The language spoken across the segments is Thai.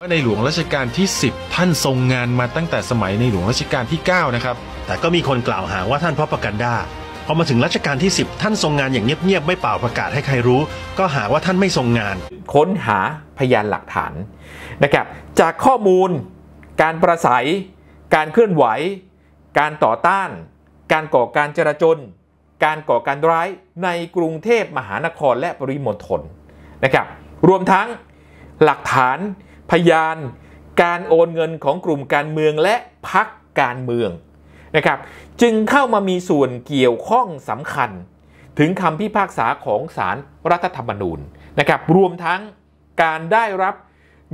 ว่าในหลวงรัชกาลที่ 10 ท่านทรงงานมาตั้งแต่สมัยในหลวงรัชกาลที่ 9 นะครับ แต่ก็มีคนกล่าวหาว่าท่านพระประกันดาพอมาถึงรัชกาลที่ 10 ท่านทรงงานอย่างเงียบๆไม่เป่าประกาศให้ใครรู้ ก็หาว่าท่านไม่ทรงงาน ค้นหาพยานหลักฐานนะครับ จากข้อมูล การประสัย การเคลื่อนไหว การต่อต้าน การก่อการจราจน การก่อการร้ายในกรุงเทพมหานครและปริมณฑลนะครับ รวมทั้งหลักฐาน พยานการโอนเงินของกลุ่มการเมืองและพักการเมืองนะครับจึงเข้ามามีส่วนเกี่ยวข้องสำคัญ ถึงคำพิพากษาของศาลรรัฐธรรมนูญนะครับรวมทั้งการได้รับ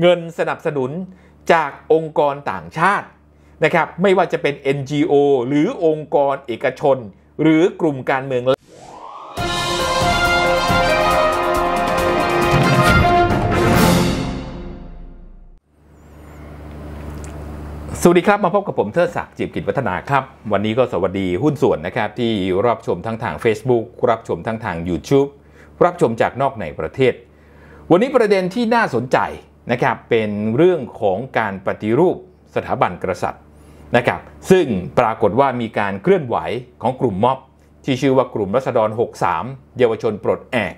เงินสนับสนุนจากองค์กรต่างชาตินะครับไม่ว่าจะเป็น NGO หรือองค์กรเอกชน หรือกลุ่มการเมือง สวัสดีครับ มาพบกับผมเทิดศักดิ์จิบกิจวัฒนาครับ วันนี้ก็สวัสดีหุ้นส่วนนะครับ ที่รับชมทั้งทาง Facebook รับชมทั้งทาง YouTube รับชมจากนอกในประเทศ วันนี้ประเด็นที่น่าสนใจนะครับเป็นเรื่องของการปฏิรูปสถาบันกษัตริย์นะครับซึ่งปรากฏว่ามีการเคลื่อนไหวของกลุ่มม็อบ ที่ชื่อว่ากลุ่มรัษฎร 63 เยาวชนปลดแอก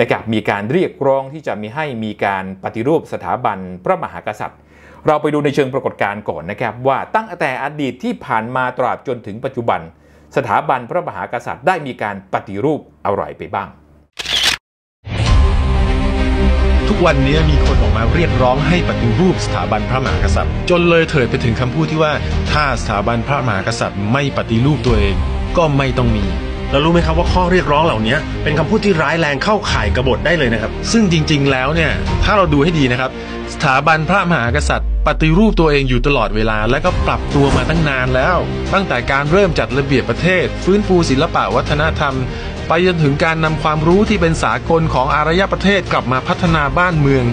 นะครับมีการเรียกร้องที่จะมีให้มีการปฏิรูปสถาบันพระมหากษัตริย์ เราไปดูในเชิงปรากฏการณ์ก่อนนะครับว่าตั้งแต่อดีตที่ผ่านมาตราบจนถึงปัจจุบัน สถาบันพระมหากษัตริย์ได้มีการปฏิรูปอะไรไปบ้าง ทุกวันนี้มีคนออกมาเรียกร้องให้ปฏิรูปสถาบันพระมหากษัตริย์ จนเลยเถิดไปถึงคำพูดที่ว่า ถ้าสถาบันพระมหากษัตริย์ไม่ปฏิรูปตัวเอง ก็ไม่ต้องมีแล้วรู้ไหมครับว่าข้อเรียกร้องเหล่านี้เป็นคำพูดที่ร้ายแรงเข้าข่ายกบฏได้เลยนะครับ ซึ่งจริง ๆ แล้วเนี่ยถ้าเราดูให้ดีนะครับส ถาบันพระมหากษัตริย์ ปฏิรูปตัวเองอยู่ตลอดเวลา และก็ปรับตัวมาตั้งนานแล้ว ตั้งแต่การเริ่มจัดระเบียบประเทศ ฟื้นฟูศิลปะวัฒนธรรม ไปจนถึงการนำความรู้ที่เป็นสากลของอารยประเทศกลับมาพัฒนาบ้านเมือง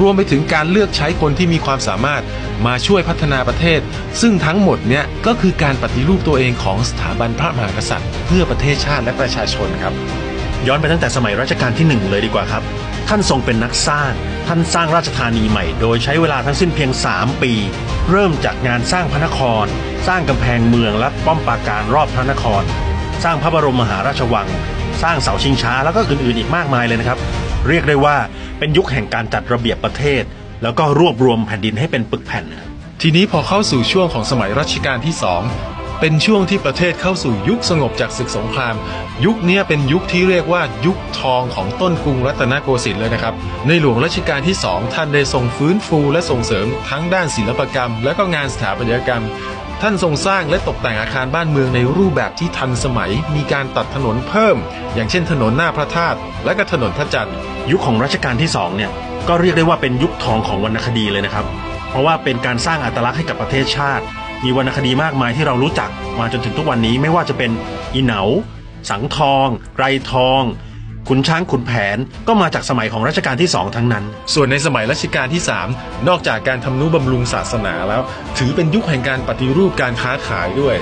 รวมไปถึงการเลือกใช้คนที่มีความสามารถมาช่วยพัฒนาประเทศ ซึ่งทั้งหมดเนี่ยก็คือการปฏิรูปตัวเองของสถาบันพระมหากษัตริย์ เพื่อประเทศชาติและประชาชนครับ ย้อนไปตั้งแต่สมัยรัชกาลที่หนึ่งเลยดีกว่าครับ ท่านทรงเป็นนักสร้าง ท่านสร้างราชธานีใหม่ โดยใช้เวลาทั้งสิ้นเพียง 3 ปี เริ่มจากงานสร้างพระนคร สร้างกำแพงเมืองและป้อมปราการรอบพระนคร สร้างพระบรมมหาราชวัง สร้างเสาชิงช้าแล้วก็อื่นๆอีกมากมายเลยนะครับ เรียกได้ว่าเป็นยุคแห่งการจัดระเบียบประเทศ แล้วก็รวบรวมแผ่นดินให้เป็นปึกแผ่น ทีนี้พอเข้าสู่ช่วงของสมัยรัชกาลที่สองเป็นช่วงที่ประเทศเข้าสู่ยุคสงบจากศึกสงคราม ยุคนี้เป็นยุคที่เรียกว่ายุคทองของต้นกรุงรัตนโกสินทร์เลยนะครับ ในหลวงรัชกาลที่สองท่านได้ทรงฟื้นฟูและส่งเสริมทั้งด้านศิลปกรรม และก็งานสถาปัตยกรรม ท่านทรงสร้างและตกแต่งอาคารบ้านเมืองในรูปแบบที่ทันสมัย มีการตัดถนนเพิ่ม อย่างเช่นถนนหน้าพระธาตุและก็ถนนพระจันทร์ยุคของรัชกาลที่2เนี่ยก็เรียกได้ว่าเป็นยุคทองของวรรณคดีเลยนะครับ เพราะว่าเป็นการสร้างอัตลักษณ์ให้กับประเทศชาติ มีวรรณคดีมากมายที่เรารู้จักมาจนถึงทุกวันนี้ไม่ว่าจะเป็นอีเหนา สังทอง ไรทอง ขุนช้างขุนแผนก็มาจากสมัยของรัชกาลที่สองทั้งนั้น ส่วนในสมัยรัชกาลที่ 3 นอกจากการทำนุบำรุงศาสนาแล้ว ถือเป็นยุคแห่งการปฏิรูปการค้าขายด้วย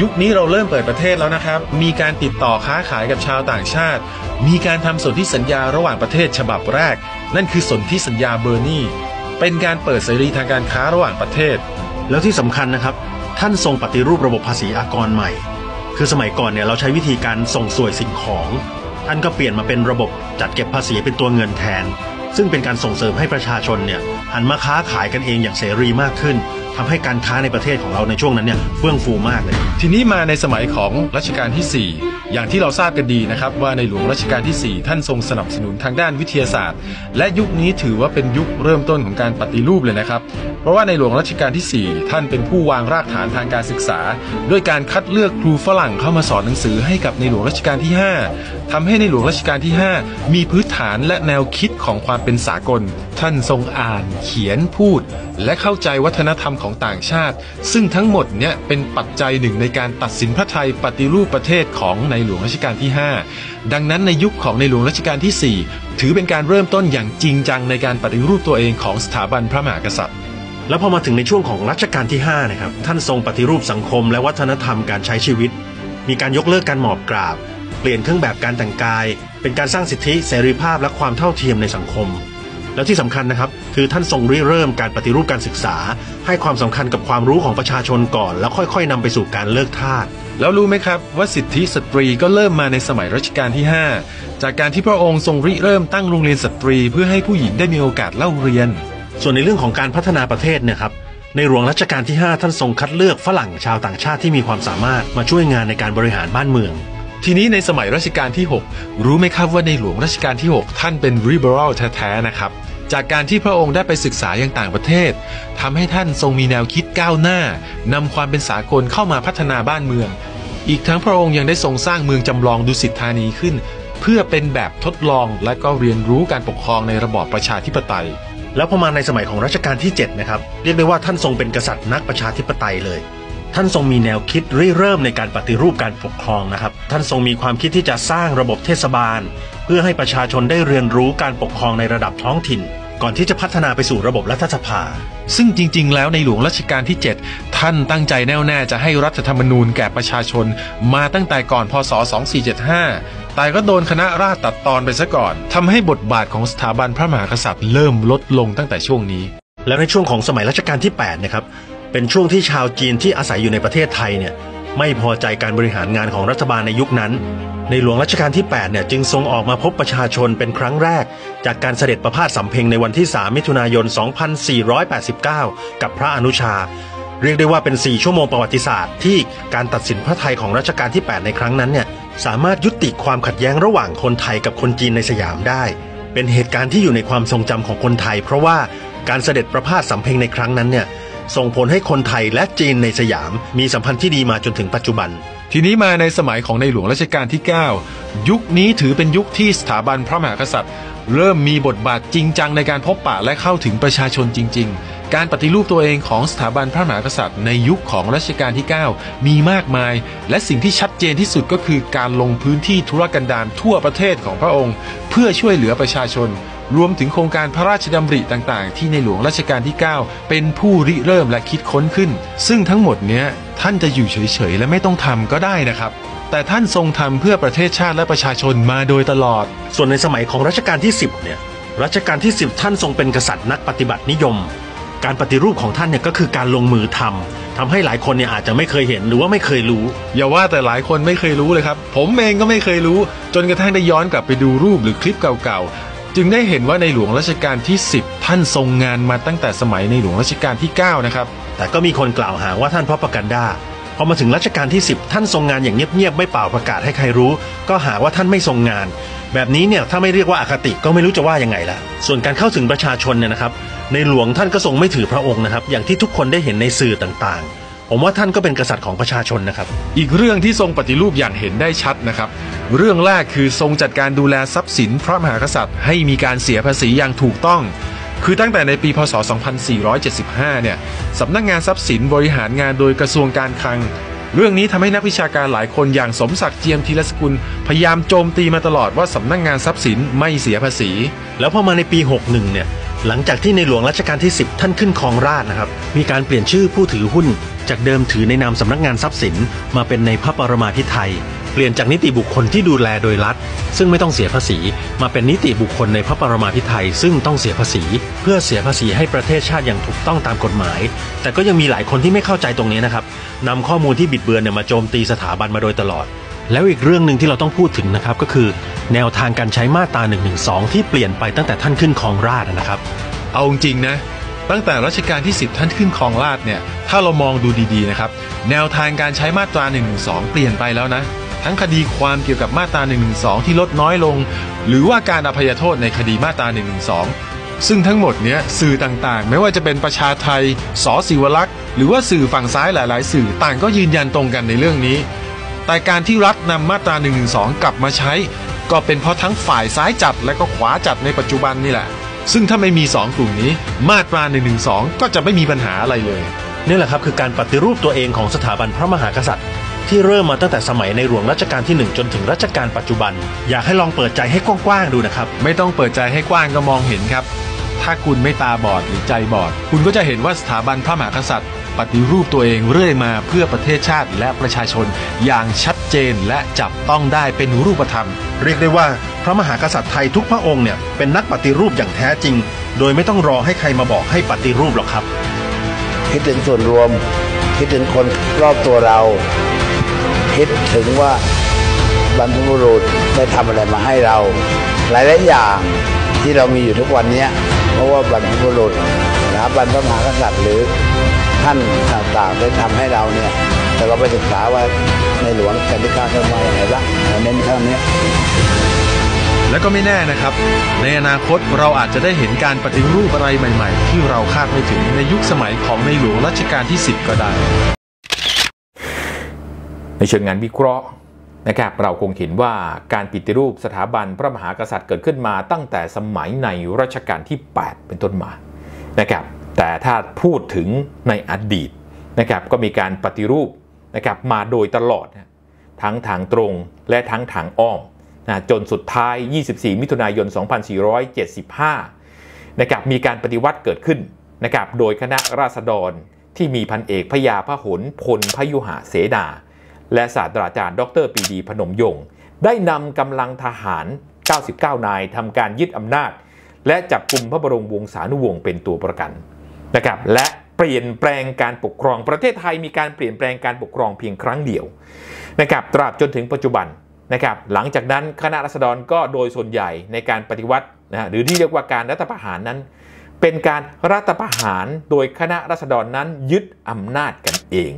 ยุคนี้เราเริ่มเปิดประเทศแล้วนะครับ มีการติดต่อค้าขายกับชาวต่างชาติ มีการทำสนธิสัญญาระหว่างประเทศฉบับแรก นั่นคือสนธิสัญญาเบอร์นีเป็นการเปิดเสรีทางการค้าระหว่างประเทศ แล้วที่สำคัญนะครับ ท่านทรงปฏิรูประบบภาษีอากรใหม่ คือสมัยก่อนเนี่ยเราใช้วิธีการส่งสวยสิ่งของ ท่านก็เปลี่ยนมาเป็นระบบจัดเก็บภาษีเป็นตัวเงินแทน ซึ่งเป็นการส่งเสริมให้ประชาชนเนี่ยหันมาค้าขายกันเองอย่างเสรีมากขึ้น ทำให้การค้าในประเทศของเราในช่วงนั้นเนี่ยเฟื่องฟูมากเลย ทีนี้มาในสมัยของรัชกาลที่ 4 อย่างที่เราทราบกันดีนะครับ ว่าในหลวงรัชกาลที่ 4 ท่านทรงสนับสนุนทางด้านวิทยาศาสตร์ และยุคนี้ถือว่าเป็นยุคเริ่มต้นของการปฏิรูปเลยนะครับ เพราะว่าในหลวงรัชกาลที่ 4 ท่านเป็นผู้วางรากฐานทางการศึกษา ด้วยการคัดเลือกครูฝรั่งเข้ามาสอนหนังสือให้กับในหลวงรัชกาลที่ 5ทำให้ในหลวงรัชกาลที่ 5 มีพื้นฐานและแนวคิดของความเป็นสากล ท่านทรงอ่าน เขียนพูด และเข้าใจวัฒนธรรมของต่างชาติ ซึ่งทั้งหมดเนี่ยเป็นปัจจัยหนึ่งในการตัดสินพระไทยปฏิรูปประเทศของในหลวงรัชกาลที่ 5 ดังนั้นในยุคของในหลวงรัชกาลที่ 4 ถือเป็นการเริ่มต้นอย่างจริงจังในการปฏิรูปตัวเองของสถาบันพระมหากษัตริย์แล้วพอมาถึงในช่วงของรัชกาลที่5นะครับท่านทรงปฏิรูปสังคม และวัฒนธรรมการใช้ชีวิต มีการยกเลิกการหมอบกราบ เปลี่ยนเครื่องแบบการแต่งกาย เป็นการสร้างสิทธิเสรีภาพและความเท่าเทียมในสังคม แล้วที่สำคัญนะครับ คือท่านทรงริเริ่มการปฏิรูปการศึกษา ให้ความสำคัญกับความรู้ของประชาชนก่อน แล้วค่อยๆนำไปสู่การเลิกทาสแล้วรู้ไหมครับว่าสิทธิสตรีก็เริ่มมาในสมัยรัชกาลที่ 5 จากการที่พระองค์ทรงริเริ่มตั้งโรงเรียนสตรี เพื่อให้ผู้หญิงได้มีโอกาสเล่าเรียน ส่วนในเรื่องของการพัฒนาประเทศเนี่ยครับในหลวงรัชกาลที่ 5 ท่านทรงคัดเลือกฝรั่งชาวต่างชาติที่มีความสามารถมาช่วยงานในการบริหารบ้านเมือง ทีนี้ในสมัยรัชกาลที่ 6 รู้ไหมครับว่าในหลวงรัชกาลที่ 6 ท่านเป็น liberal แท้ๆนะครับ จากการที่พระองค์ได้ไปศึกษาอย่างต่างประเทศทำให้ท่านทรงมีแนวคิดก้าวหน้านำความเป็นสากลเข้ามาพัฒนาบ้านเมือง อีกทั้งพระองค์ยังได้ทรงสร้างเมืองจำลองดุสิตธานีขึ้น เพื่อเป็นแบบทดลองและก็เรียนรู้การปกครองในระบอบประชาธิปไตยแล้วพอมาในสมัยของรัชกาลที่7นะครับเรียกได้ว่าท่านทรงเป็นกษัตริย์นักประชาธิปไตยเลย ท่านทรงมีแนวคิดริเริ่มในการปฏิรูปการปกครองนะครับ ท่านทรงมีความคิดที่จะสร้างระบบเทศบาล เพื่อให้ประชาชนได้เรียนรู้การปกครองในระดับท้องถิ่น ก่อนที่จะพัฒนาไปสู่ระบบรัฐสภา ซึ่งจริง ๆ แล้วในหลวงรัชกาลที่ 7 ท่านตั้งใจแน่วแน่จะให้รัฐธรรมนูญแก่ประชาชน มาตั้งแต่ก่อนพศ 2475แต่ก็โดนคณะราษฎรตัดตอนไปซะก่อนทำให้บทบาทของสถาบันพระมหากษัตริย์เริ่มลดลงตั้งแต่ช่วงนี้ แล้วในช่วงของสมัยรัชกาลที่8นะครับ เป็นช่วงที่ชาวจีนที่อาศัยอยู่ในประเทศไทยเนี่ยไม่พอใจการบริหารงานของรัฐบาลในยุคนั้น ในหลวงรัชกาลที่ 8 เนี่ยจึงทรงออกมาพบประชาชนเป็นครั้งแรก จากการเสด็จประพาสสำเพ็งในวันที่ 3 มิถุนายน 2489 กับพระอนุชา เรียกได้ว่าเป็น 4 ชั่วโมงประวัติศาสตร์ที่การตัดสินพระไทยของรัชกาลที่ 8 ในครั้งนั้นเนี่ยสามารถยุติความขัดแย้งระหว่างคนไทยกับคนจีนในสยามได้ เป็นเหตุการณ์ที่อยู่ในความทรงจำของคนไทย เพราะว่าการเสด็จประพาสสำเพ็งในครั้งนั้นเนี่ย ส่งผลให้คนไทยและจีนในสยาม มีสัมพันธ์ที่ดีมาจนถึงปัจจุบัน ทีนี้มาในสมัยของในหลวงรัชกาลที่ 9 ยุคนี้ถือเป็นยุคที่สถาบันพระมหากษัตริย์ เริ่มมีบทบาทจริงจังในการพบปะและเข้าถึงประชาชนจริง ๆ การปฏิรูปตัวเองของสถาบันพระมหากษัตริย์ ในยุคของรัชกาลที่ 9 มีมากมาย และสิ่งที่ชัดเจนที่สุดก็คือการลงพื้นที่ธุรกันดารทั่วประเทศของพระองค์ เพื่อช่วยเหลือประชาชน รวมถึงโครงการพระราชดำริต่างๆ ที่ในหลวงรัชกาลที่ 9 เป็นผู้ริเริ่มและคิดค้นขึ้น ซึ่งทั้งหมดเนี้ยท่านจะอยู่เฉยๆ และไม่ต้องทำก็ได้นะครับ แต่ท่านทรงทำเพื่อประเทศชาติและประชาชนมาโดยตลอด ส่วนในสมัยของรัชกาลที่ 10 เนี่ย รัชกาลที่ 10 ท่านทรงเป็นกษัตริย์นักปฏิบัตินิยม การปฏิรูปของท่านเนี่ยก็คือการลงมือทำทำให้หลายคนเนี่ยอาจจะไม่เคยเห็นหรือว่าไม่เคยรู้ อย่าว่าแต่หลายคนไม่เคยรู้เลยครับ ผมเองก็ไม่เคยรู้ จนกระทั่งได้ย้อนกลับไปดูรูปหรือคลิปเก่าๆ จึงได้เห็นว่าในหลวงรัชกาลที่ 10 ท่านทรงงานมาตั้งแต่สมัยในหลวงรัชกาลที่ 9 นะครับ แต่ก็มีคนกล่าวหาว่าท่านพระประกันดาพอมาถึงรัชกาลที่ 10 ท่านทรงงานอย่างเงียบๆไม่เป่าประกาศให้ใครรู้ ก็หาว่าท่านไม่ทรงงาน แบบนี้เนี่ยถ้าไม่เรียกว่าอาคติก็ไม่รู้จะว่ายังไงละส่วนการเข้าถึงประชาชนเนี่ยนะครับ ในหลวงท่านก็ทรงไม่ถือพระองค์นะครับ อย่างที่ทุกคนได้เห็นในสื่อต่างๆ ผมว่าท่านก็เป็นกษัตริย์ของประชาชนนะครับ อีกเรื่องที่ทรงปฏิรูปอย่างเห็นได้ชัดนะครับ เรื่องแรกคือทรงจัดการดูแลทรัพย์สินพระมหากษัตริย์ ให้มีการเสียภาษีอย่างถูกต้อง คือตั้งแต่ในปีพศ 2475 เนี่ยสำนักงานทรัพย์สินบริหารงานโดยกระทรวงการคลัง เรื่องนี้ทำให้นักวิชาการหลายคนอย่างสมศักดิ์เจียมธีรสกุล พยายามโจมตีมาตลอดว่าสำนักงานทรัพย์สินไม่เสียภาษี แล้วพอมาในปี 61 เนี่ย หลังจากที่ในหลวงรัชกาลที่ 10 ท่านขึ้นครองราชนะครับ มีการเปลี่ยนชื่อผู้ถือหุ้น จากเดิมถือในนามสำนักงานทรัพย์สิน มาเป็นในพระปรมาภิไธยเปลี่ยนจากนิติบุคคลที่ดูแลโดยรัฐ ซึ่งไม่ต้องเสียภาษี มาเป็นนิติบุคคลในพระปรมาภิไธยซึ่งต้องเสียภาษี เพื่อเสียภาษีให้ประเทศชาติอย่างถูกต้องตามกฎหมาย แต่ก็ยังมีหลายคนที่ไม่เข้าใจตรงนี้นะครับนำข้อมูลที่บิดเบือนเนี่ยมาโจมตีสถาบันมาโดยตลอด แล้วอีกเรื่องหนึ่งที่เราต้องพูดถึงนะครับก็คือแนวทางการใช้มาตรา1นึที่เปลี่ยนไปตั้งแต่ท่านขึ้นครองราชนะครับ เอาจริงนะ ตั้งแต่รัชกาลที่ 10 ท่านขึ้นครองราชเนี่ยถ้าเรามองดูดีๆนะครับแนวทางการใช้มาตรา1นึเปลี่ยนไปแล้วนะ ทั้งคดีความเกี่ยวกับมาตรา1นึที่ลดน้อยลง หรือว่าการอภัยโทษในคดีมาตรา1นึซึ่งทั้งหมดเนี้ยสื่อต่างๆ ไม่ว่าจะเป็นประชาไทยสอศิวลักษ์หรือว่าสื่อฝั่งซ้ายหลาย ๆ สื่อต่างก็ยืนยันตรงกันในเรื่องนี้ แต่การที่รัฐนำมาตรา1นึกลับมาใช้ ก็เป็นเพราะทั้งฝ่ายซ้ายจัดและก็ขวาจัดในปัจจุบันนี่แหละ ซึ่งถ้าไม่มี 2 กลุ่มนี้ มาตรา1นึก็จะไม่มีปัญหาอะไรเลยนี่แหละครับคือการปฏิรูปตัวเองของสถาบันพระมหากษัตริย์ ที่เริ่มมาตั้งแต่สมัยในหลวงรัชกาลที่ 1 จนถึงรัชกาลปัจจุบัน อยากให้ลองเปิดใจให้กว้างๆดูนะครับ ไม่ต้องเปิดใจให้กว้างก็มองเห็นครับ ถ้าคุณไม่ตาบอดหรือใจบอด คุณก็จะเห็นว่าสถาบันพระมหากษัตริย์ ปฏิรูปตัวเองเรื่อยมาเพื่อประเทศชาติและประชาชน อย่างชัดเจนและจับต้องได้เป็นรูปธรรม เรียกได้ว่าพระมหากษัตริย์ไทยทุกพระองค์เนี่ยเป็นนักปฏิรูปอย่างแท้จริง โดยไม่ต้องรอให้ใครมาบอกให้ปฏิรูปหรอกครับ คิดถึงส่วนรวม คิดถึงคนรอบตัวเรา คิดถึงว่าบรรพบุรุษได้ทำอะไรมาให้เรา หลายๆอย่างที่เรามีอยู่ทุกวันนี้เพราะว่าบรรพบุรุษนะครับบรรพมหากษัตริย์หรือ ท่านต่างๆได้ทำให้เราเนี่ยแต่เราไปศึกษาว่าในหลวงรัชกาลที่เก้าท่านว่าอย่างไรบ้างเราเน้นเท่านี้และก็ไม่แน่นะครับ ในอนาคตเราอาจจะได้เห็นการปฏิรูปอะไรใหม่ ๆ ที่เราคาดไม่ถึงในยุคสมัยของในหลวงรัชกาลที่ 10 ก็ได้ ในเชิงงานวิเคราะห์นะครับเราคงเห็นว่าการปฏิรูปสถาบันพระมหากษัตริย์เกิดขึ้นมาตั้งแต่สมัยในรัชกาลที่ 8 เป็นต้นมานะครับ แต่ถ้าพูดถึงในอดีตนะครับก็มีการปฏิรูปนะครับมาโดยตลอด ทั้งทางตรงและทั้งทางอ้อมนะจนสุดท้าย 24 มิถุนายน 2475นะครับมีการปฏิวัติเกิดขึ้นนะครับโดยคณะราษฎรที่มีพันเอกพยาพหลพลพยุหะเสดาและศาสตราจารย์ดรปีดีพนมยงค์ได้นำกำลังทหาร 99 นายทำการยึดอำนาจ และจับกลุ่มพระบรมวงศานุวงศ์เป็นตัวประกัน นะครับและเปลี่ยนแปลงการปกครองประเทศไทยมีการเปลี่ยนแปลงการปกครองเพียงครั้งเดียวนะครับตราบจนถึงปัจจุบันนะครับหลังจากนั้นคณะรัษฎรก็โดยส่วนใหญ่ในการปฏิวัตินะหรือที่เรียกว่าการรัฐประหารนั้น เป็นการรัฐประหารโดยคณะรัษฎรนั้นยึดอำนาจกันเอง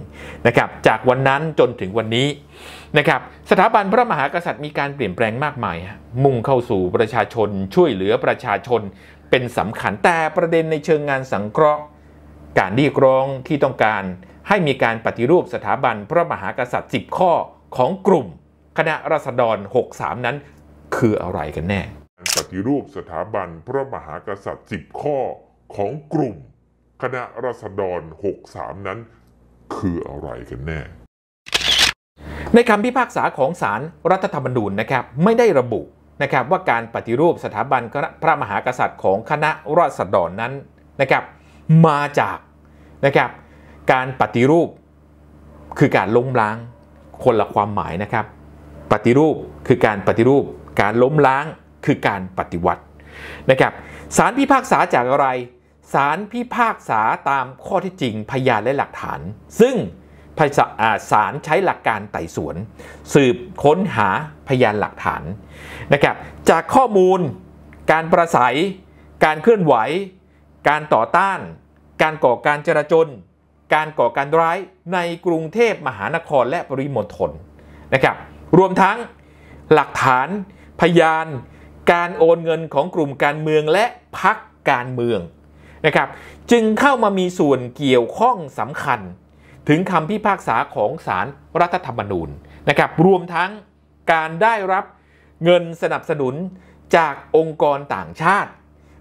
นะครับจากวันนั้นจนถึงวันนี้นะครับสถาบันพระมหากษัตริย์มีการเปลี่ยนแปลงมากมาย มุ่งเข้าสู่ประชาชนช่วยเหลือประชาชน เป็นสำคัญแต่ประเด็นในเชิงงานสังเคราะห์ การเรียกร้องที่ต้องการให้มีการปฏิรูปสถาบันพระมหากษัตริย์ 10 ข้อของกลุ่ม คณะรัษฎร 63 นั้น คืออะไรกันแน่การปฏิรูปสถาบันพระมหากษัตริย์ 10 ข้อของกลุ่ม คณะรัษฎร 63 นั้น คืออะไรกันแน่ ในคำพิพากษาของศาลรรัฐธรรมนูญนะครับ ไม่ได้ระบุ นะครับว่าการปฏิรูปสถาบันพระมหากษัตริย์ของคณะราษฎรนั้นนะครับมาจากนะครับการปฏิรูปคือการล้มล้างคนละความหมายนะครับ ปฏิรูปคือการปฏิรูป การล้มล้างคือการปฏิวัตินะครับศาลพิพากษาจากอะไรศาลพิพากษาตามข้อที่จริงพยานและหลักฐาน ซึ่ง ศาลใช้หลักการไต่สวน สืบค้นหาพยานหลักฐานนะครับจากข้อมูล การประสัย การเคลื่อนไหว การต่อต้าน การก่อการจราจน การก่อการร้ายในกรุงเทพมหานครและปริมณฑลนะครับรวมทั้งหลักฐานพยาน การโอนเงินของกลุ่มการเมืองและพักการเมืองนะครับจึงเข้ามามีส่วนเกี่ยวข้องสำคัญ ถึงคำพิพากษาของศาลรรัฐธรรมนูญนะครับรวมทั้งการได้รับเงินสนับสนุนจากองค์กรต่างชาติ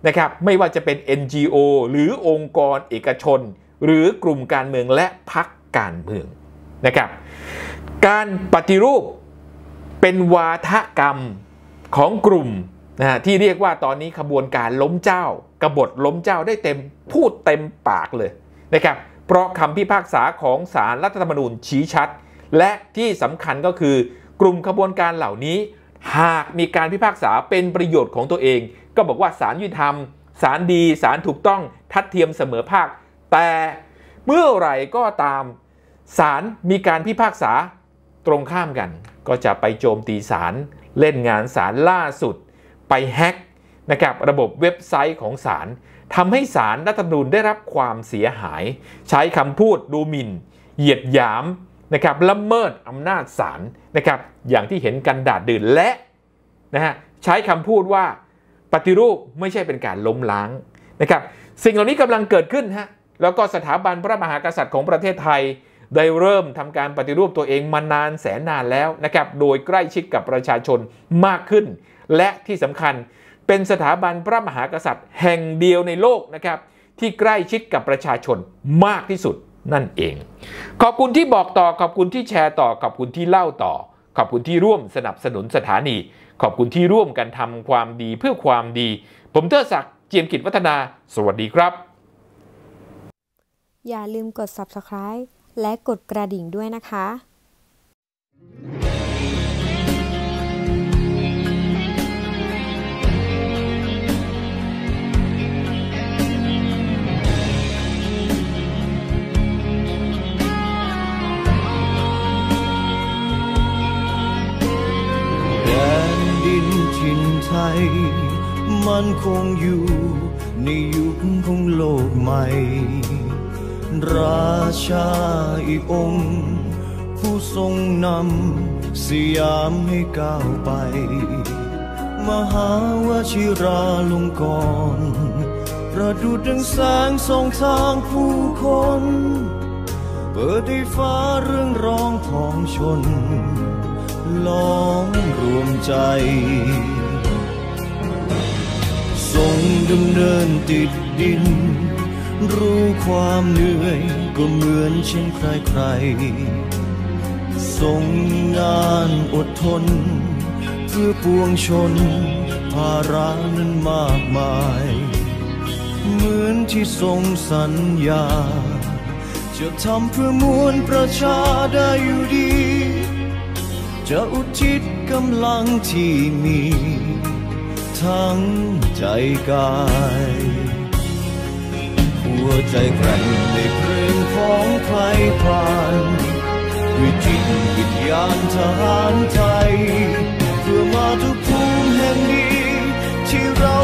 นะครับไม่ว่าจะเป็น NGO หรือองค์กรเอกชน หรือกลุ่มการเมืองและพักการเมืองนะครับการปฏิรูปเป็นวาทกรรมของกลุ่มนะที่เรียกว่าตอนนี้ขบวนการล้มเจ้ากบฏล้มเจ้าได้เต็มพูดเต็มปากเลยนะครับ เพราะคำพิพากษาของศาลรรัฐธรรมนูญชี้ชัด และที่สำคัญก็คือกลุ่มขบวนการเหล่านี้ หากมีการพิพากษาเป็นประโยชน์ของตัวเอง ก็บอกว่าศาลยุติธรรมศาลดีศาลถูกต้องทัดเทียมเสมอภาค แต่เมื่อไหร่ก็ตามศาลมีการพิพากษาตรงข้ามกัน ก็จะไปโจมตีศาลเล่นงานศาลล่าสุด ไปแฮ็กนะครับระบบเว็บไซต์ของศาล ทำให้ศาลรัฐธรรมนูญได้รับความเสียหาย ใช้คำพูดดูหมิ่น เหยียดหยามนะครับละเมิดอำนาจศาลนะครับอย่างที่เห็นกันดาดดื่นและนะฮะใช้คำพูดว่าปฏิรูปไม่ใช่เป็นการล้มล้างนะครับสิ่งเหล่านี้กำลังเกิดขึ้นฮะแล้วก็สถาบันพระมหากษัตริย์ของประเทศไทย ได้เริ่มทำการปฏิรูปตัวเองมานานแสนนานแล้วนะครับโดยใกล้ชิดกับประชาชนมากขึ้น และที่สำคัญ เป็นสถาบันพระมหากษัตริย์ แห่งเดียวในโลกนะครับ ที่ใกล้ชิดกับประชาชนมากที่สุดนั่นเอง ขอบคุณที่บอกต่อขอบคุณที่แชร์ต่อขอบคุณที่เล่าต่อ ขอบคุณที่ร่วมสนับสนุนสถานี ขอบคุณที่ร่วมกันทำความดีเพื่อความดี ผมเทอศักดิ์เจียมกิจวัฒนา สวัสดีครับ อย่าลืมกด subscribe และกดกระดิ่งด้วยนะคะ ทิ้งไทย มันคงอยู่ในยุคของโลกใหม่ ราชาอีกองค์ ผู้ทรงนำสยามให้ก้าวไป มหาวชิราลงกรประดุดดังแสงส่องทางผู้คน เปิดให้ฟ้าเรื่องร้องของชน ล้อมรวมใจ ทรงดำเนินติดดิน รู้ความเหนื่อยก็เหมือนเช่นใครใครๆทรงงานอดทน เพื่อปวงชน ภาระนั้นมากมาย เหมือนที่ทรงสัญญา จะทำเพื่อมวลประชาได้อยู่ดี จะอุทิศกำลังที่มี ทั้งใจกาย หัวใจแกร่งในเพลงของใครผ่านด้วยจิตวิญญาณทหารไทย เพื่อมาทุกภูมิแห่งนี้ที่เรา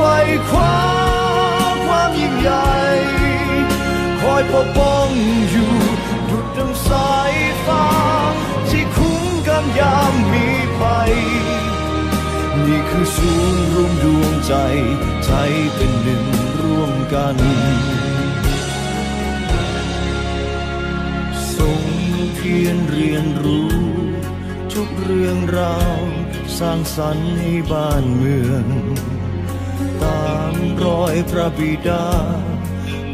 ไขว้คว้าความยิ่งใหญ่คอยปกป้องอยู่ดุดดังสายฟ้าที่คุ้มกันยามมีภัยนี่คือศูนย์รวมดวงใจใจเป็นหนึ่งร่วมกันทรงเพียรเรียนรู้ ทุกเรื่องราวสร้างสรรค์ให้บ้านเมือง ตามรอยพระบิดา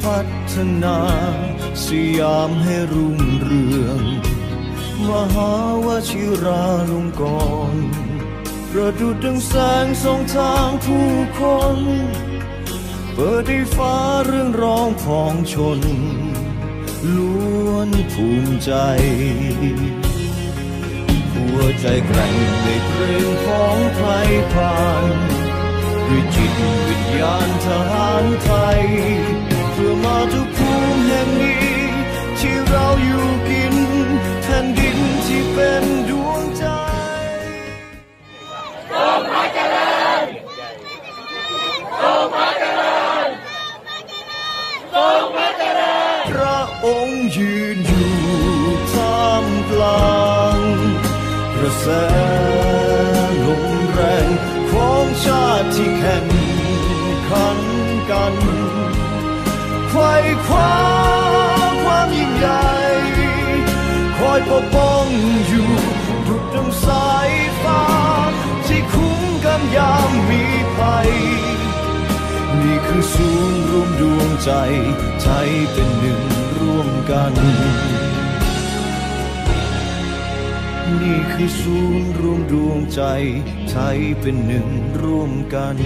พัฒนาสยามให้รุ่งเรือง มหาวชิราลงกรณประดุดดังแสงส่องทางผู้คน เปิดให้ฟ้าเรื่องร้องของชน ล้วนภูมิใจ หัวใจแกร่งในเพลงของใครผ่าน ด้วยจิตวิญญาณทหารไทย เพื่อมาทุกภูมิแห่งนี้ ที่เราอยู่กินแผ่นดินที่เป็นดวงใจจงมาเจริญจงมาเจริญจงมาเจริญพระองค์ยืนอยู่ท่ามกลางกระแส ปกป้องอยู่ดุดดังสายฟ้า ที่คุ้มกันยามมีภัย นี่คือศูนย์รวมดวงใจใจเป็นหนึ่งร่วมกัน นี่คือศูนย์รวมดวงใจใจเป็นหนึ่งร่วมกัน